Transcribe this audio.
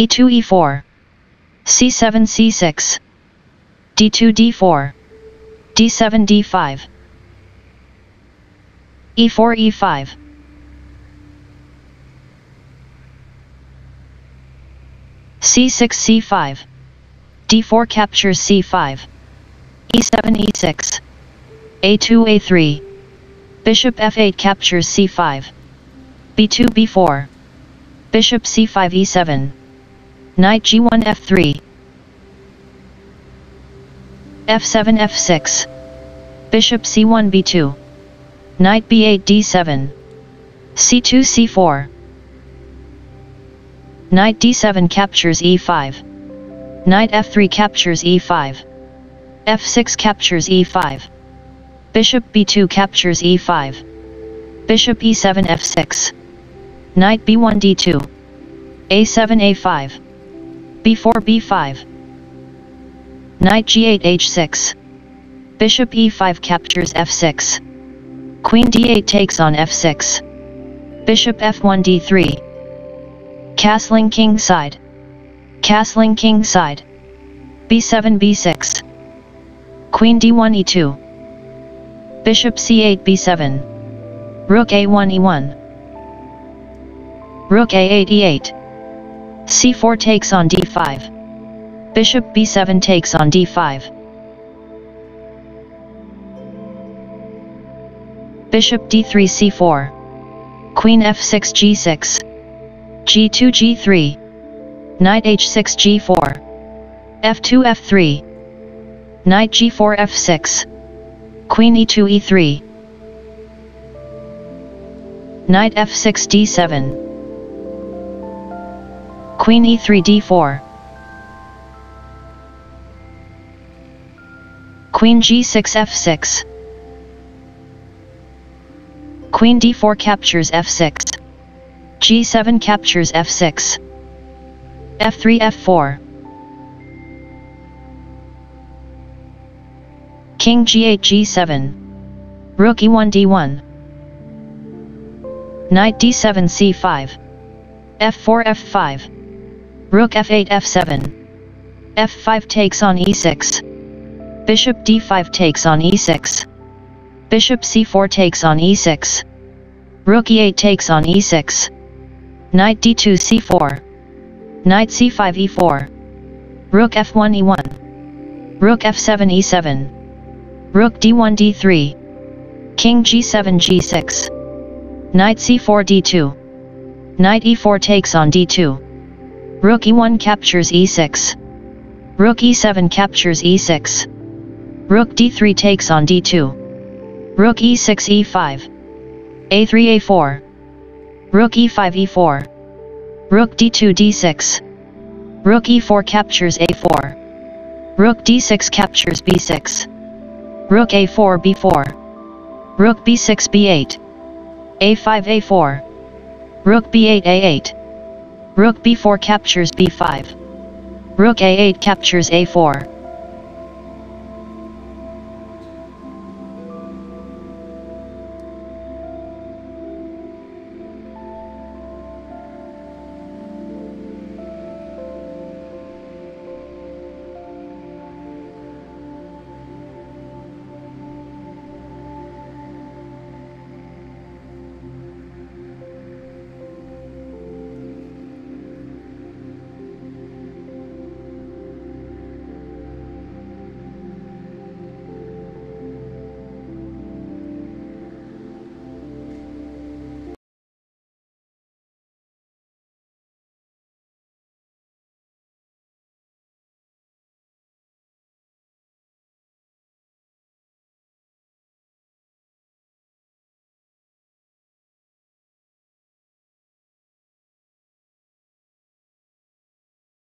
e2 e4 c7 c6 d2 d4 d7 d5 e4 e5 c6 c5 d4 captures c5 e7 e6 a2 a3 bishop f8 captures c5 b2 b4 bishop c5 e7 knight g1 f3 f7 f6 bishop c1 b2 knight b8 d7 c2 c4 knight d7 captures e5 Knight f3 captures e5. f6 captures e5. Bishop b2 captures e5. Bishop e7 f6. Knight b1 d2. a7 a5. B4 b5. Knight g8 h6. Bishop e5 captures f6. Queen d8 takes on f6. Bishop f1 d3. Castling king side. Castling king side. b7 b6. Queen d1 e2. Bishop c8 b7. Rook a1 e1. Rook a8 e8. C4 takes on d5. Bishop b7 takes on d5. Bishop d3 c4. Queen f6 g6. g2 g3. Knight h6 g4. f2 f3. Knight g4 f6. Queen e2 e3. Knight f6 d7. Queen e3 d4. Queen g6 f6. Queen d4 captures f6. g7 captures f6 f3 f4 King g8 g7 Rook e1 d1 Knight d7 c5 f4 f5 Rook f8 f7 f5 takes on e6 Bishop d5 takes on e6 Bishop c4 takes on e6 Rook e8 takes on e6 Knight d2 c4 Knight c5 e4. Rook f1 e1. Rook f7 e7. Rook d1 d3. King g7 g6. Knight c4 d2. Knight e4 takes on d2. Rook e1 captures e6. Rook e7 captures e6. Rook d3 takes on d2. Rook e6 e5. a3 a4. Rook e5 e4. Rook d2 d6. Rook e4 captures a4. Rook d6 captures b6. Rook a4 b4. Rook b6 b8. a5 a4. Rook b8 a8. Rook b4 captures b5. Rook a8 captures a4.